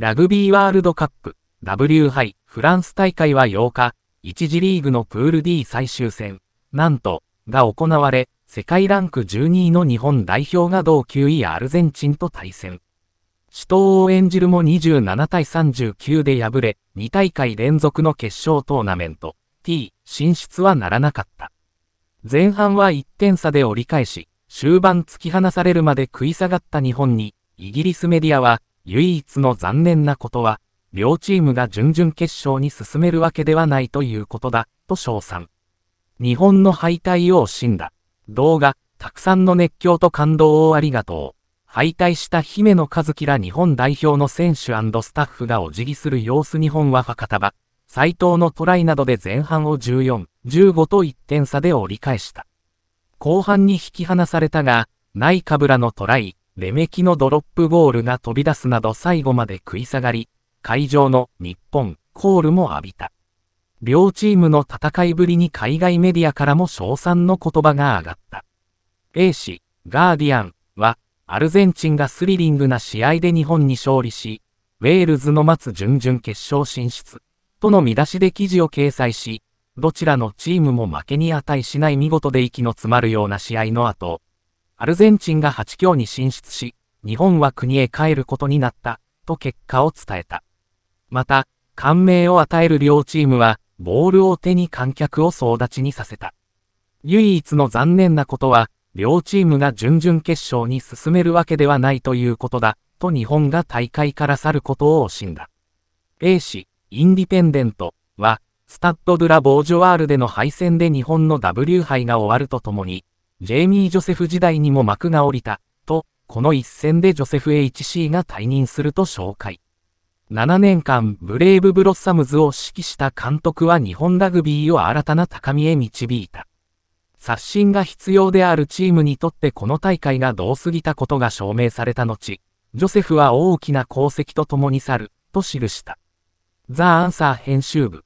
ラグビーワールドカップ W 杯フランス大会は8日、1次リーグのプール D 最終戦、なんと、が行われ、世界ランク12位の日本代表が同9位アルゼンチンと対戦。死闘を演じるも27対39で敗れ、2大会連続の決勝トーナメント、T 進出はならなかった。前半は1点差で折り返し、終盤突き放されるまで食い下がった日本に、イギリスメディアは、唯一の残念なことは、両チームが準々決勝に進めるわけではないということだ、と称賛。日本の敗退を惜しんだ。動画、たくさんの熱狂と感動をありがとう。敗退した姫野和樹ら日本代表の選手スタッフがお辞儀する様子日本はファカタバ。斎藤のトライなどで前半を14、15と1点差で折り返した。後半に引き離されたが、ナイカブラのトライ、レメキのドロップゴールが飛び出すなど最後まで食い下がり、会場の日本、コールも浴びた。両チームの戦いぶりに海外メディアからも称賛の言葉が上がった。A 氏、ガーディアンは、アルゼンチンがスリリングな試合で日本に勝利し、ウェールズの待つ準々決勝進出、との見出しで記事を掲載し、どちらのチームも負けに値しない見事で息の詰まるような試合の後、アルゼンチンが8強に進出し、日本は国へ帰ることになった、と結果を伝えた。また、感銘を与える両チームは、ボールを手に観客を総立ちにさせた。唯一の残念なことは、両チームが準々決勝に進めるわけではないということだ、と日本が大会から去ることを惜しんだ。A 氏、インディペンデントは、スタッド・ドゥラ・ボージョワールでの敗戦で日本の W 杯が終わるとともに、ジェイミー・ジョセフ時代にも幕が降りた、と、この一戦でジョセフ HC が退任すると紹介。7年間ブレイブブロッサムズを指揮した監督は日本ラグビーを新たな高みへ導いた。刷新が必要であるチームにとってこの大会がどう過ぎたことが証明された後、ジョセフは大きな功績と共に去る、と記した。ザ・アンサー編集部